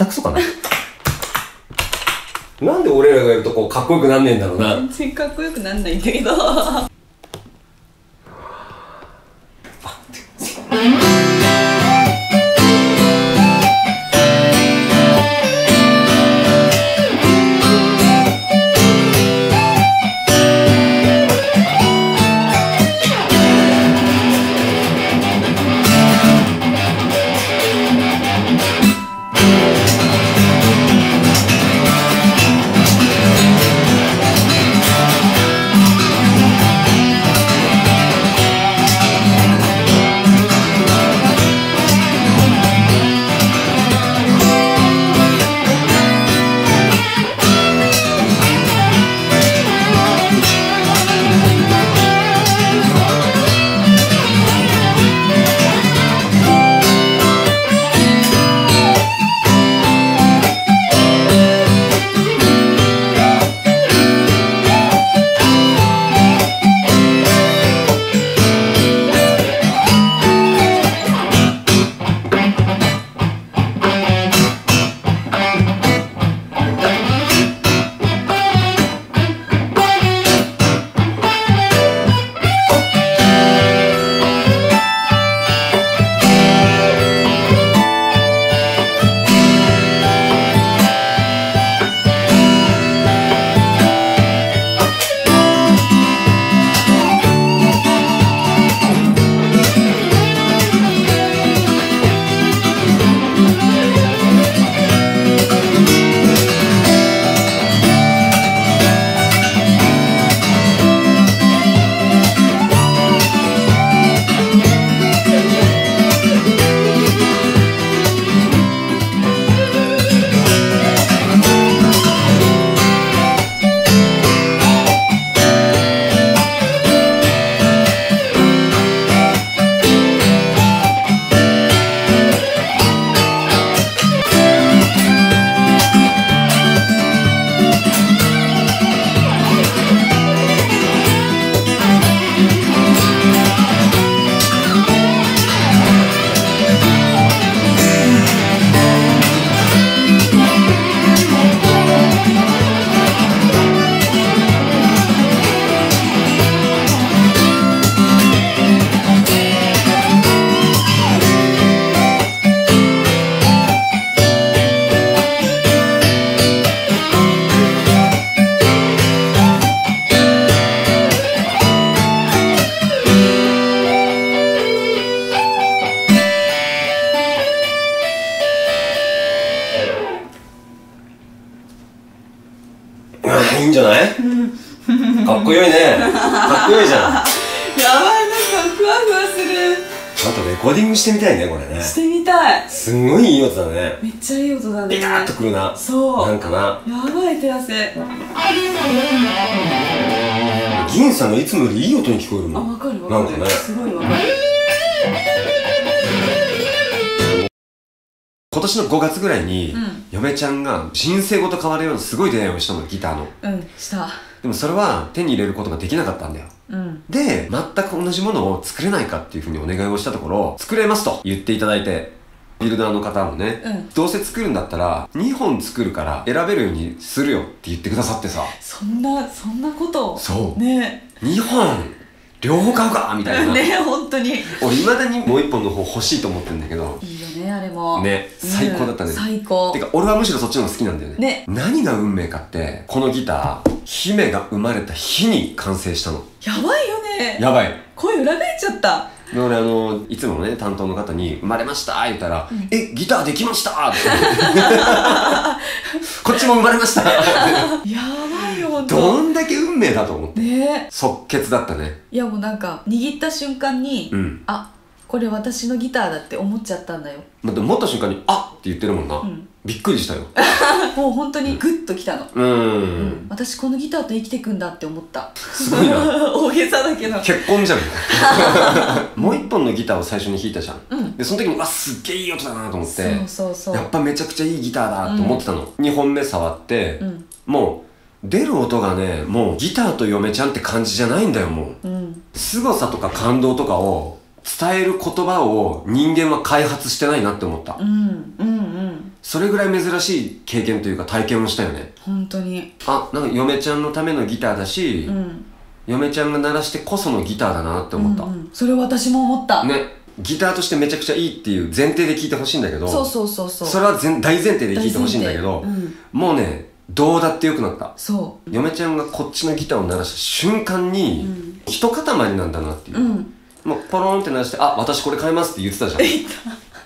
下手くそかな。なんで俺らがやるとこうかっこよくなんねえんだろうな。全然かっこよくなんないんだけどかっこよいじゃん。あやばいなんかふわふわする。とレコーディングしてみたいねこれね。してみたい。すんごいいい音だね。めっちゃいい音だね。ビターッとくるな。そう。なんかな。やばい手汗銀さんがいつもよりいい音に聞こえるあもんわかるわかる。なんかね。すごいわかる。今年の5月ぐらいに、うん。嫁ちゃんが人生ごと変わるようなすごい出会いをしたのギターの。うんしたでもそれは手に入れることができなかったんだよ。うん。で全く同じものを作れないかっていうふうにお願いをしたところ作れますと言っていただいてビルダーの方もね、うん。どうせ作るんだったら2本作るから選べるようにするよって言ってくださってさ。そんなそんなこと。そう。ね。2本両方買うかみたいな、ね本当に。い俺いまだにもう1本の方欲しいと思ってんだけど。いよねあれも。ね最高だったね。うん最高。てか俺はむしろそっちの方が好きなんだよね。ね。何が運命かってこのギター姫が生まれた日に完成したの。やばいよね。やばい。声裏返っちゃったで俺あのいつもね担当の方に「生まれました」言ったら「えギターできました!」って。こっちも生まれました。やばいよ本当。どんだけ運命だと思って。ね。即決だったね。いやもうなんか握った瞬間に、うん。あこれ私のギターだって思っちゃったんだよ。だって持った瞬間に「あっ!」って言ってるもんな、ん。びっくりしたよ。もう本当にグッときたの、うーん。私このギターと生きてくんだって思った。すごいな。大げさだけど。結婚じゃん。もう一本のギターを最初に弾いたじゃん、うん。でその時にうわすっげえいい音だなと思って。そうそうそう。やっぱめちゃくちゃいいギターだと思ってたの、2本目触って、うん。もう出る音がねもうギターと嫁ちゃんって感じじゃないんだよもう。うん。凄さとか感動とかを伝える言葉を人間は開発してないなって思った、うんうんうん。それぐらい珍しい経験というか体験をしたよね。本当に。あなんか嫁ちゃんのためのギターだし、うん。嫁ちゃんが鳴らしてこそのギターだなって思った、うんうん。それ私も思った、ね。ギターとしてめちゃくちゃいいっていう前提で聞いてほしいんだけどそうそうそうそう。それは全大前提で聞いてほしいんだけど、うん。もうねどうだってよくなった。そ嫁ちゃんがこっちのギターを鳴らした瞬間に、うん。一塊なんだなっていうう、うんもうポロンって鳴らして「あ私これ買います」って言ってたじゃん。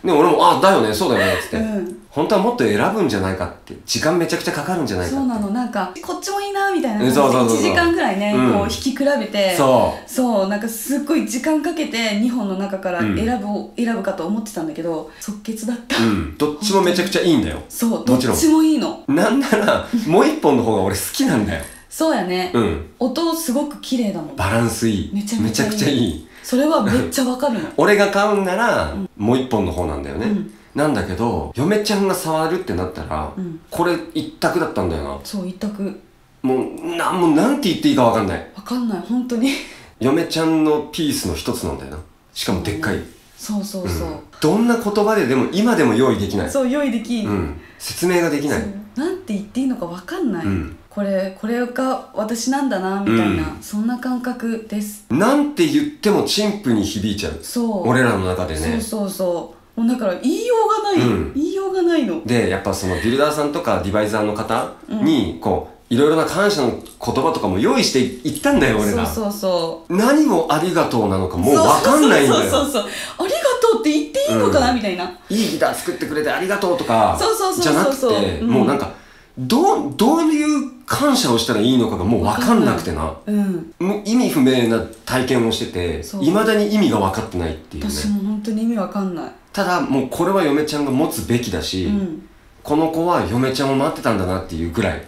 で俺も「あだよねそうだよね」っつって、うん。本当はもっと選ぶんじゃないかって時間めちゃくちゃかかるんじゃないかそうなのなんかこっちもいいなみたいなうんそうそうそうそう。1時間ぐらいね、うん。こう弾き比べてそう。そうなんかすっごい時間かけて2本の中からうん。選ぶ、選ぶかと思ってたんだけど即決だった、うん。どっちもめちゃくちゃいいんだよ。そうどっもちもいいの。なんならもう一本の方が俺好きなんだよ。そうやね、うん。音すごく綺麗だもん。バランスいい。めちゃくちゃいいそれはめっちゃわかるの。俺が買うんなら、もう一本の方なんだよね、うん。なんだけど嫁ちゃんが触るってなったら、うん。これ一択だったんだよな。そう一択。もうなんもうなんて言っていいかわかんない。わかんない本当に。嫁ちゃんのピースの一つなんだよな。しかもでっかい、そうそうそう、うん。どんな言葉ででも今でも用意できない。そう用意できん、うん、説明ができない。なんて言っていいのかわかんない、うんこれこれが私なんだなみたいな、うん。そんな感覚です。なんて言っても陳腐に響いちゃう。そう。俺らの中でね。そうそうそう。もうだから言いようがない、うん。言いようがないの。でやっぱそのビルダーさんとかディバイザーの方にこういろいろな感謝の言葉とかも用意していったんだよ俺ら。そうそうそう。何をありがとうなのかもう分かんないんだよ。そうそうそうそうありがとうって言っていいのかな、みたいな。いいギター作ってくれてありがとうとかそうそうそうじゃなくそうそうてうん。もうなんかどうどういう感謝をしたらいいのかがもう分かんなくてな。うん。もう意味不明な体験をしてていまだに意味が分かってないっていうね。私も本当に意味わかんない。ただもうこれは嫁ちゃんが持つべきだし、うん。この子は嫁ちゃんを待ってたんだなっていうぐらい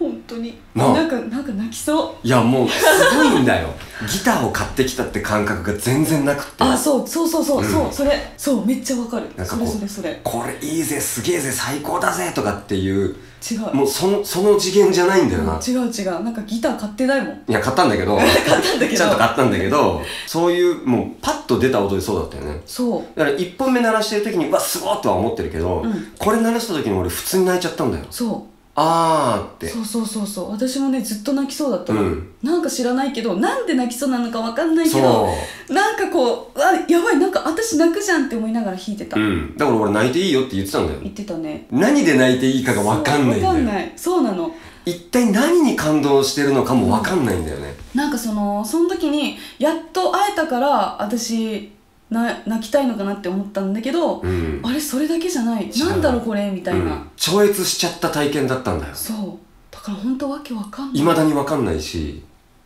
本当に。なあ。なんかなんか泣きそう。いやもうすごいんだよ。ギターを買ってきたって感覚が全然なくって。あそうそうそうそう、うん。そうそれ。そうめっちゃわかる。それなんかこうそれそれこれいいぜすげえぜ最高だぜとかっていう違う。もうそのその次元じゃないんだよな、違う違う。なんかギター買ってないもん。いや買ったんだけど 買ったんだけど。ちゃんと買ったんだけどそういうもうパッと出た音でそうだったよね。そう。だから1本目鳴らしてる時にうわすごいとは思ってるけど、うん。これ鳴らした時に俺普通に泣いちゃったんだよ。そあーって。うそうそうそうそう。私もねずっと泣きそうだったの、うん。なんか知らないけどなんで泣きそうなのかわかんないけそどなんかこうあやばいなんか私泣くじゃんって思いながら弾いてた、ううん。だから俺泣いていいよって言ってたんだよ言ってたね。何で泣いていいかが分かんないんだよわかんない。そうなの。一体何に感動してるのかも分かんないんだよね、なんかそのその時にやっと会えたから私な泣きたいのかなって思ったんだけど、うん。あれそれだけじゃない。なんだろうこれみたいな、うん。超越しちゃった体験だったんだよ。そう。だから本当わけわかんない。いまだに分かんないし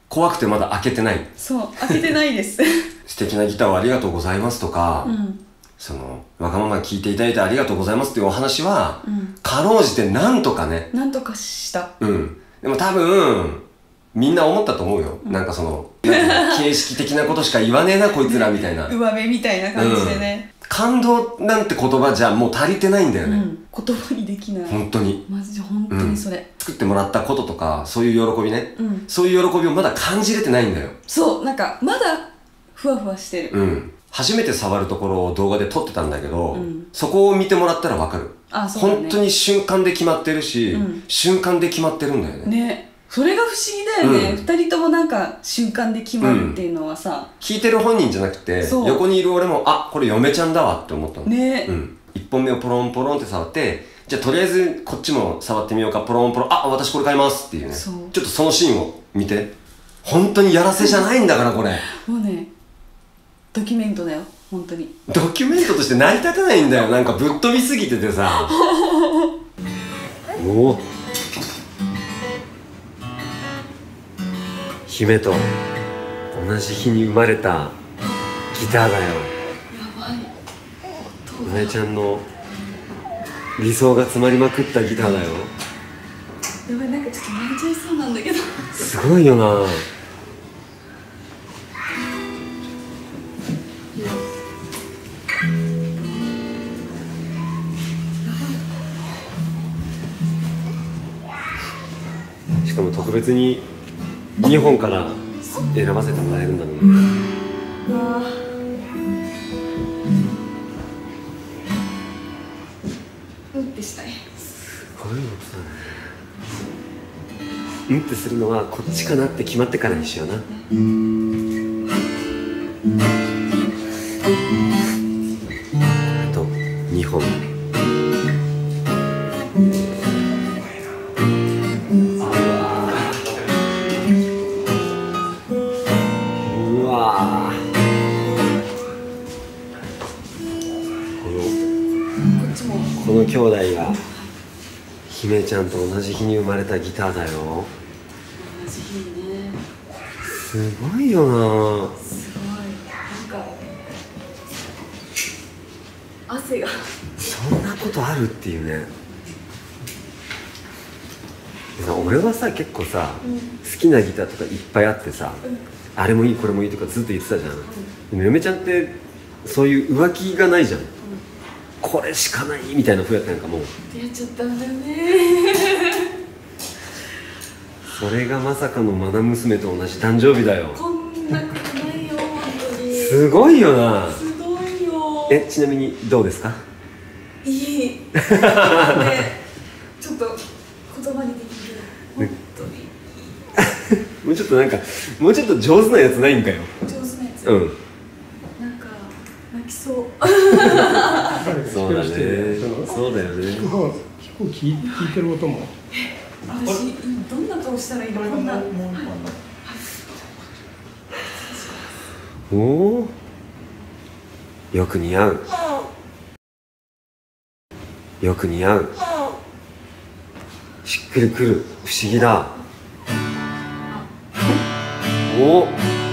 怖くてまだ開けてない。そう。開けてないです。素敵なギターをありがとうございますとか、うん。そのわがまま聞いていただいてありがとうございますっていうお話は、うん。かろうじてなんとかね。なんとかした。うん。でも多分みんな思ったと思うよ、なんかそのなんていうの形式的なことしか言わねえなこいつらみたいな。上辺みたいな感じでね、感動なんて言葉じゃもう足りてないんだよね、うん。言葉にできない。本当に。マジで本当にそれ。作ってもらったこととかそういう喜びね、うん、そういう喜びをまだ感じれてないんだよ。そうなんかまだふわふわしてる、うん。初めて触るところを動画で撮ってたんだけど、うん。そこを見てもらったらわかる、あそうだね。本当に瞬間で決まってるし、うん。瞬間で決まってるんだよね。ねそれが不思議だよね、うん。二人ともなんか瞬間で決まるっていうのはさ、聞いてる本人じゃなくて横にいる俺もあこれ嫁ちゃんだわって思ったの、ね、うん、1本目をポロンポロンって触ってじゃあとりあえずこっちも触ってみようか。ポロンポロン。あ私これ買いますっていうね。そう。ちょっとそのシーンを見て本当にやらせじゃないんだからこれ。もうねドキュメントだよ。本当に。ドキュメントとして成り立たないんだよ。なんかぶっ飛びすぎててさ。おお姫と同じ日に生まれたギターだよ。やばい。梅ちゃんの理想が詰まりまくったギターだよ。やばいなんかちょっと泣いちゃいそうなんだけど。すごいよな。しかも特別に2本から選ばせてもらえるんだもんね。うわうんってしたい。こういうのさうんってするのはこっちかなって決まってからにしようなと同じ日に生まれたギターだよ。同じ日にね。すごい。よなすごいなんか汗が。そんなことあるっていうね。俺はさ結構さ、好きなギターとかいっぱいあってさ、あれもいいこれもいいとかずっと言ってたじゃん、でも嫁ちゃんってそういう浮気がないじゃん、これしかないみたいな風やったやんかもう。出ちゃったんだよね。それがまさかのマナ娘と同じ誕生日だよ。こんなことないよ本当に。すごいよな。すごいよ。えちなみにどうですか？いい。ねちょっと言葉にできる本当に もうちょっとなんかもうちょっと上手なやつないんかよ。上手なやつ、うんか泣きそうそうだね。そうだよね。飛行飛行機聞いてる音も。私どんな顔したらいいのこんなおおよく似合う。よく似合う。しっくりくる。不思議だ。おあ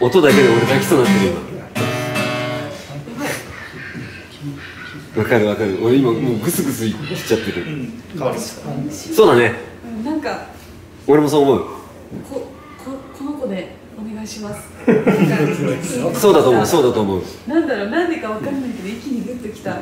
音だけで俺泣きそうになってる今わかるわかる。俺今もうグスグスいっちゃってる。そうだね。うんなんか俺もそう思う。こここの子でお願いします。そうだと思うそうだと思う。なんだろうなんでかわかんないけど一気にグッときた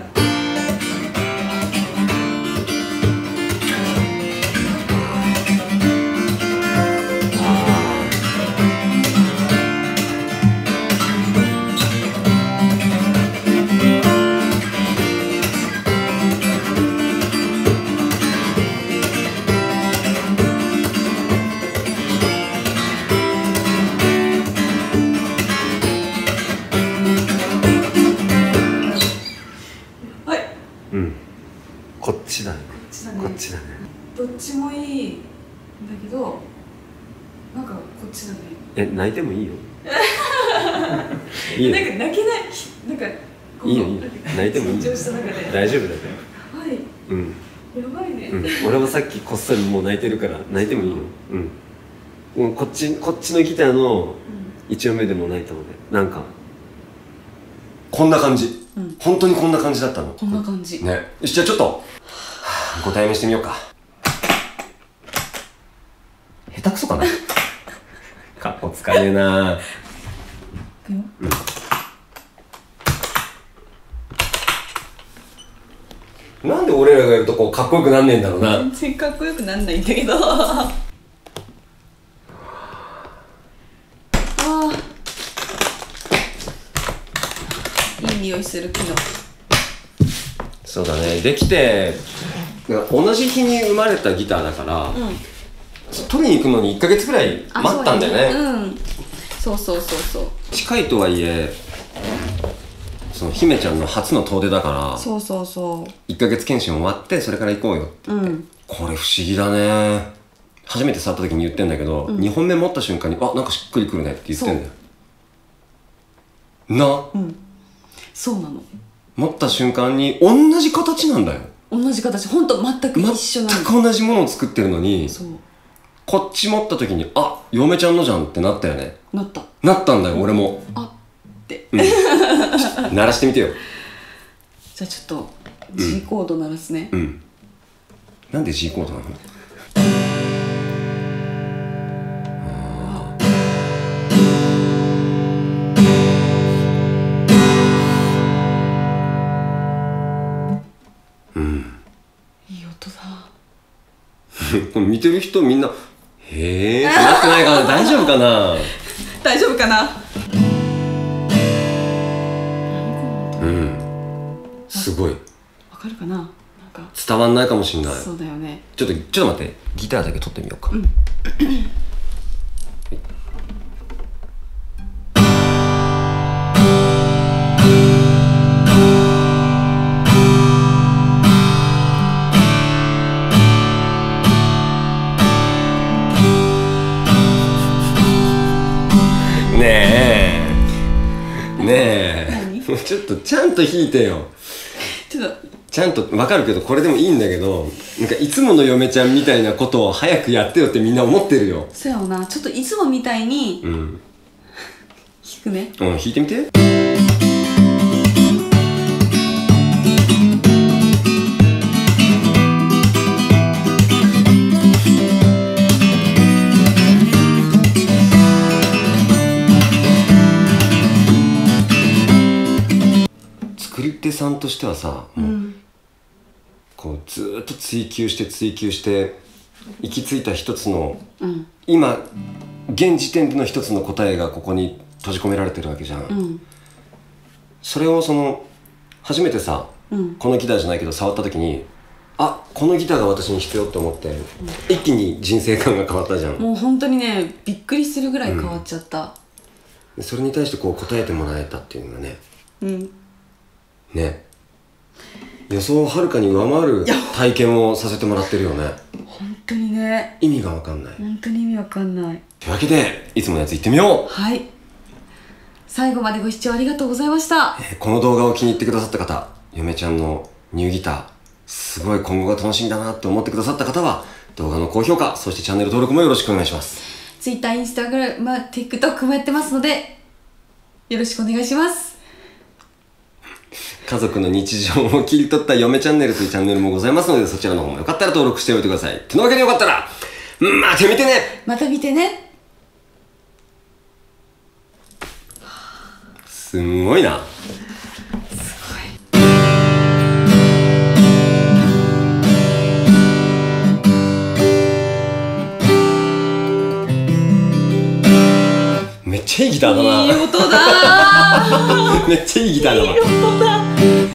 え泣いてもいいよ。いいよ。なんか泣けない。なんかいいよいいよ。泣いてもいいよ。大丈夫だよ。はい。うん、やばいね、うん、俺はさっきこっそりもう泣いてるから泣いてもいいよ。うん。もうこっちこっちのギターの一音目でも泣いたので。なんかこんな感じ、うん。本当にこんな感じだったの。こんな感じ、ね。じゃあちょっとはあご対面してみようか。下手くそかなかっこつかねえな。いくよ。なんで俺らがやるとこうかっこよくなんねえんだろうな。全然かっこよくなんないんだけど。あー。いい匂いする昨日。そうだね。できて同じ日に生まれたギターだから、うん取りに行くのに1ヶ月ぐらいあ待ったんだよね。うん。そうそうそうそう。近いとはいえその姫ちゃんの初の遠出だからそうそうそ1ヶ月検診終わってそれから行こうよって。ううん。これ不思議だね。初めて触った時に言ってんだけど、2本目持った瞬間にあなんかしっくりくるねって言ってんだよ。な？そうなの。持った瞬間に同じ形なんだよ。同じ形。ほんと全く全一緒なの。く同じものを作ってるのにそうこっち持った時にあ嫁ちゃんのじゃんってなったよね。なった。なったんだよ俺も。あって、うん、鳴らしてみてよ。じゃあちょっと G コード鳴らすね、うん、うん、なんで G コードなの？うん、いい音だ。見てる人みんなへえなってないかな大丈夫かな？大丈夫かな？うん。すごい。わかるかな？なんか。伝わんないかもしんない。そうだよね。ちょっとちょっと待って。ギターだけ取ってみようか、ねちょっとちゃんと弾いてよ。ちょっと。ちゃんとわかるけどこれでもいいんだけどなんかいつもの嫁ちゃんみたいなことを早くやってよってみんな思ってるよ。そうやろな。ちょっといつもみたいにうん、弾くね。うん、弾いてみてさんとしてはさ、もうこうずーっと追求して追求して行き着いた一つのうん。今現時点での一つの答えがここに閉じ込められてるわけじゃん、うん。それをその初めてさ、うん。このギターじゃないけど触った時にあこのギターが私に必要って思って、一気に人生観が変わったじゃん、もう本当にねびっくりするぐらい変わっちゃった。でそれに対してこう答えてもらえたっていうのがねうんね。予想をはるかに上回る体験をさせてもらってるよね。本当にね。意味がわかんない、本当に意味わかんない。というわけでいつものやつ行ってみよう。はい。最後までご視聴ありがとうございました。えーこの動画を気に入ってくださった方、嫁ちゃんのニューギター、すごい今後が楽しみだなって思ってくださった方は、動画の高評価、そしてチャンネル登録もよろしくお願いします。Twitter、Instagram、まあ、TikTok もやってますのでよろしくお願いします家族の日常を切り取った嫁チャンネルというチャンネルもございますので、そちらの方もよかったら登録しておいてください。てなわけでよかったら、待ってみてねまた見てねすんごいな。めっちゃいいギターだな。いい音だ めっちゃいいギターだわ。いい音だ